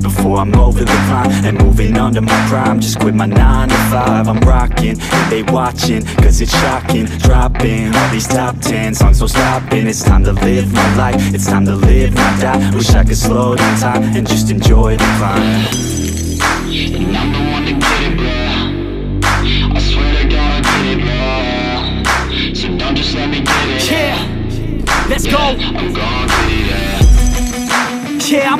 Before I'm over the climb And moving under my prime Just quit my 9 to 5 I'm rocking, they watching Cause it's shocking. Dropping all these top 10 songs No stopping, it's time to live my life It's time to live, not die. Wish I could slow down time And just enjoy the climb. And I'm the one to get it, bro I swear to God I get it, bro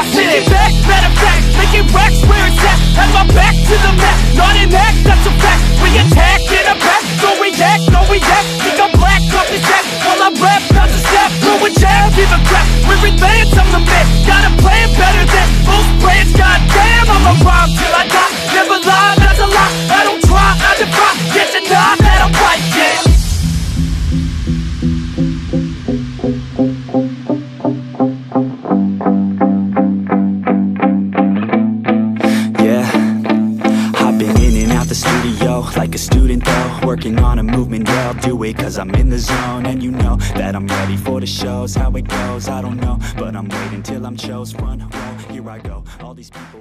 Motherfucking lost it. Making back, matter fact, making racks where it's at. Had my back to the mat, not an act, that's a fact. We attack in a back, so we act, no we act. Think I'm black, up his jack, while I rap, bounce a step, throw a jab, give a crap. We're advanced, I'm the man. Got a plan better than most brands. Goddamn, Working on a movement, yeah I'll do it cause I'm in the zone. And you know that I'm ready for the shows How it goes, I don't know. But I'm waiting till I'm chose Front row, here I go. All these people